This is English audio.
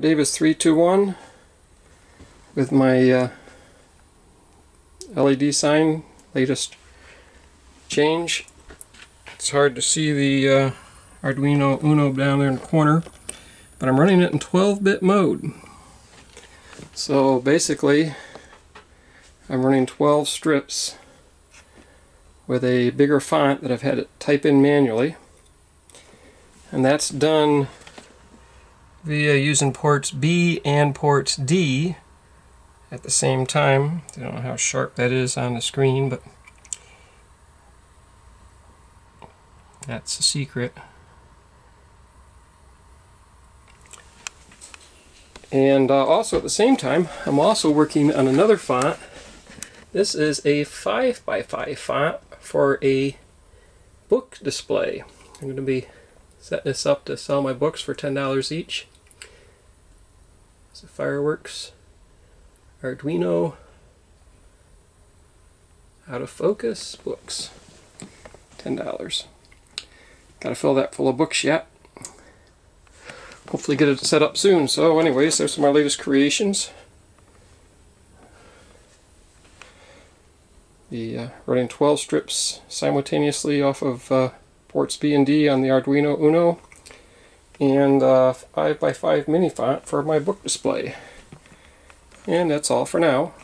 Davis 321 with my uh, LED sign, latest change. It's hard to see the uh, Arduino Uno down there in the corner, but I'm running it in 12-bit mode. So basically, I'm running 12 strips with a bigger font that I've had to type in manually. And that's done via using ports B and ports D at the same time. I don't know how sharp that is on the screen, but that's the secret. And uh, also at the same time, I'm also working on another font. This is a 5x5 font for a book display. I'm going to be setting this up to sell my books for $10 each. So fireworks, Arduino, out of focus, books, $10. Gotta fill that full of books yet. Hopefully get it set up soon. So anyways, there's my latest creations. The uh, running 12 strips simultaneously off of uh, ports B and D on the Arduino Uno and uh, 5x5 mini font for my book display. And that's all for now.